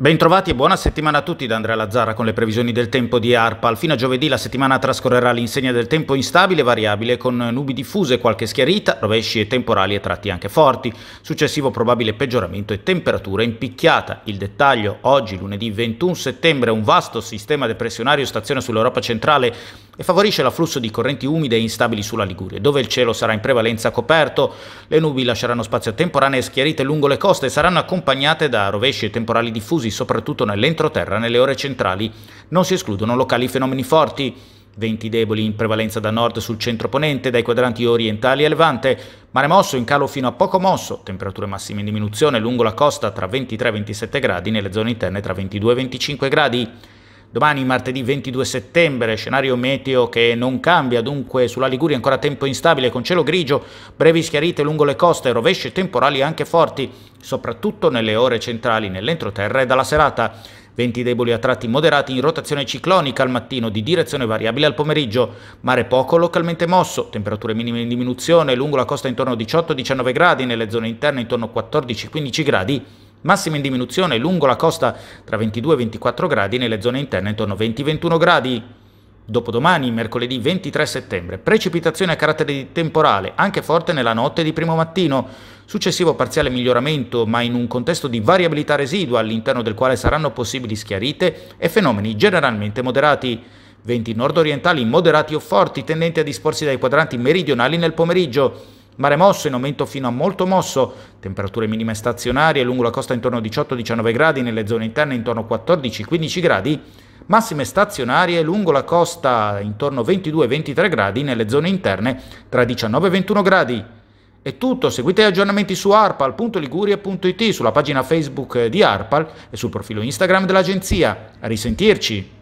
Bentrovati e buona settimana a tutti da Andrea Lazzara con le previsioni del tempo di ARPA. Fino a giovedì la settimana trascorrerà all'insegna del tempo instabile e variabile con nubi diffuse, qualche schiarita, rovesci e temporali e tratti anche forti. Successivo probabile peggioramento e temperatura impicchiata. Il dettaglio, oggi lunedì 21 settembre un vasto sistema depressionario staziona sull'Europa centrale e favorisce l'afflusso di correnti umide e instabili sulla Liguria, dove il cielo sarà in prevalenza coperto. Le nubi lasceranno spazio temporanee schiarite lungo le coste e saranno accompagnate da rovesci e temporali diffusi, soprattutto nell'entroterra nelle ore centrali. Non si escludono locali fenomeni forti. Venti deboli in prevalenza da nord sul centro-ponente, dai quadranti orientali a levante, mare mosso in calo fino a poco mosso, temperature massime in diminuzione lungo la costa tra 23 e 27 gradi, nelle zone interne tra 22 e 25 gradi. Domani, martedì 22 settembre, scenario meteo che non cambia, dunque sulla Liguria ancora tempo instabile con cielo grigio, brevi schiarite lungo le coste, rovesci temporali anche forti, soprattutto nelle ore centrali nell'entroterra e dalla serata. Venti deboli a tratti moderati in rotazione ciclonica al mattino di direzione variabile al pomeriggio, mare poco localmente mosso, temperature minime in diminuzione, lungo la costa intorno a 18-19 gradi, nelle zone interne intorno a 14-15 gradi, Massima in diminuzione lungo la costa tra 22 e 24 gradi, nelle zone interne intorno a 20-21 gradi. Dopodomani, mercoledì 23 settembre, precipitazione a carattere temporale, anche forte nella notte di primo mattino. Successivo parziale miglioramento, ma in un contesto di variabilità residua all'interno del quale saranno possibili schiarite e fenomeni generalmente moderati. Venti nord-orientali moderati o forti, tendenti a disporsi dai quadranti meridionali nel pomeriggio. Mare mosso in aumento fino a molto mosso, temperature minime stazionarie lungo la costa intorno a 18-19 gradi, nelle zone interne intorno a 14-15 gradi, massime stazionarie lungo la costa intorno a 22-23 gradi, nelle zone interne tra 19 e 21 gradi. È tutto, seguite gli aggiornamenti su arpal.liguria.it, sulla pagina Facebook di Arpal e sul profilo Instagram dell'agenzia. A risentirci!